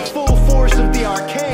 the full force of the arcade.